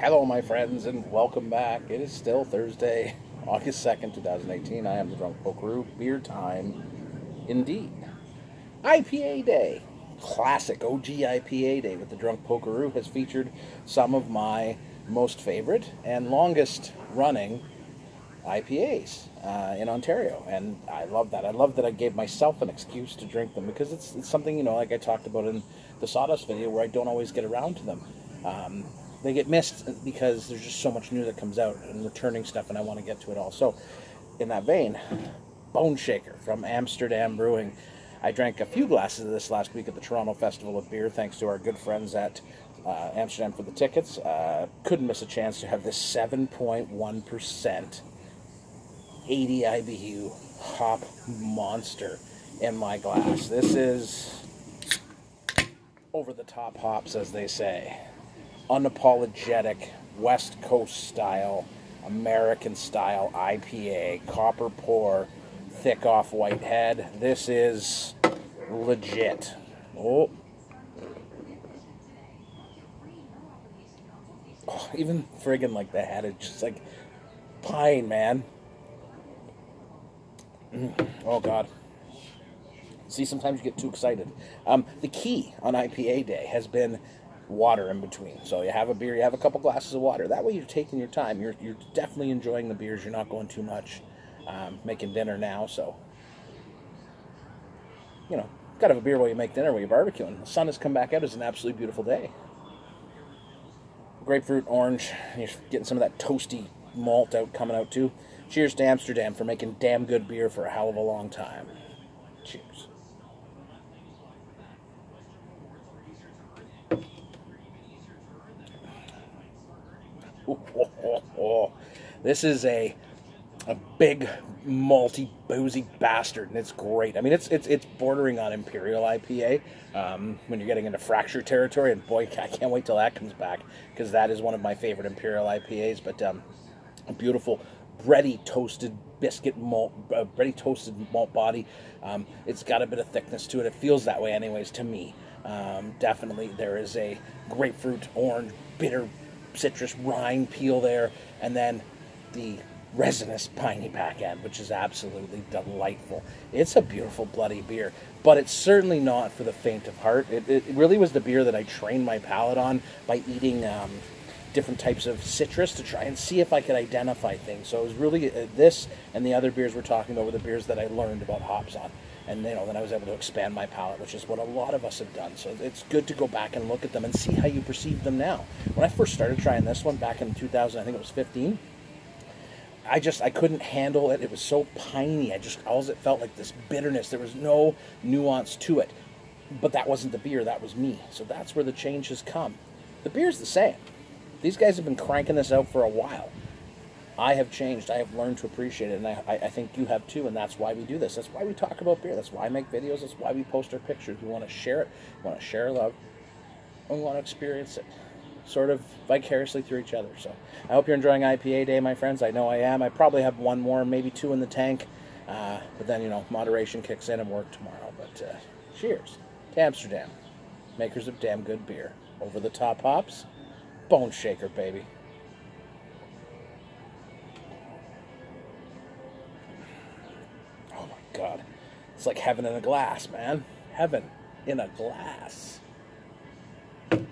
Hello, my friends, and welcome back. It is still Thursday, August 2nd, 2018. I am the Drunk Polkaroo. Beer time, indeed. IPA Day. Classic OG IPA Day with the Drunk Polkaroo has featured some of my most favorite and longest running IPAs uh, in Ontario, and I love that. I love that I gave myself an excuse to drink them because it's, it's something you know, like I talked about in the Sawdust video, where I don't always get around to them. Um, they get missed because there's just so much new that comes out and returning stuff, and I want to get to it all. So, in that vein, Boneshaker from Amsterdam Brewing. I drank a few glasses of this last week at the Toronto Festival of Beer, thanks to our good friends at uh, Amsterdam for the tickets. Uh, couldn't miss a chance to have this 7.1% 80 IBU hop monster in my glass. This is over the top hops, as they say. Unapologetic, West Coast style, American style IPA, copper pour, thick off white head. This is legit. Oh. oh even friggin' like the head, it's just like pine, man. Mm. Oh, God. See, sometimes you get too excited. Um, the key on IPA day has been water in between. So you have a beer, you have a couple glasses of water. That way you're taking your time. You're, you're definitely enjoying the beers. You're not going too much. Um, making dinner now, so you know, gotta have a beer while you make dinner, while you're barbecuing. The sun has come back out. It's an absolutely beautiful day. Grapefruit, orange. You're getting some of that toasty malt out coming out too. Cheers to Amsterdam for making damn good beer for a hell of a long time. Cheers. Oh, oh, oh, this is a a big malty boozy bastard and it's great i mean it's it's it's bordering on imperial ipa um, when you're getting into fracture territory and boy i can't wait till that comes back because that is one of my favorite imperial ipas but um, a beautiful bready toasted biscuit malt, uh, bready toasted malt body. Um, it's got a bit of thickness to it. It feels that way, anyways, to me. Um, definitely, there is a grapefruit, orange, bitter, citrus rind peel there, and then the resinous piney back end, which is absolutely delightful. It's a beautiful bloody beer, but it's certainly not for the faint of heart. It, it really was the beer that I trained my palate on by eating. Um, different types of citrus to try and see if I could identify things. So it was really uh, this and the other beers we're talking about were the beers that I learned about hops on. And you know, then I was able to expand my palate, which is what a lot of us have done. So it's good to go back and look at them and see how you perceive them now. When I first started trying this one back in 2000, I think it was 15. I just I couldn't handle it. It was so piney. I just always it felt like this bitterness. There was no nuance to it. But that wasn't the beer. That was me. So that's where the change has come. The beer's the same. These guys have been cranking this out for a while. I have changed. I have learned to appreciate it, and I, I think you have too, and that's why we do this. That's why we talk about beer. That's why I make videos. That's why we post our pictures. We want to share it. We want to share love. We want to experience it sort of vicariously through each other. So I hope you're enjoying IPA Day, my friends. I know I am. I probably have one more, maybe two in the tank. Uh, but then, you know, moderation kicks in and work tomorrow. But uh, cheers to Amsterdam, makers of damn good beer. Over the top hops. Boneshaker, baby. Oh my god. It's like heaven in a glass, man. Heaven in a glass.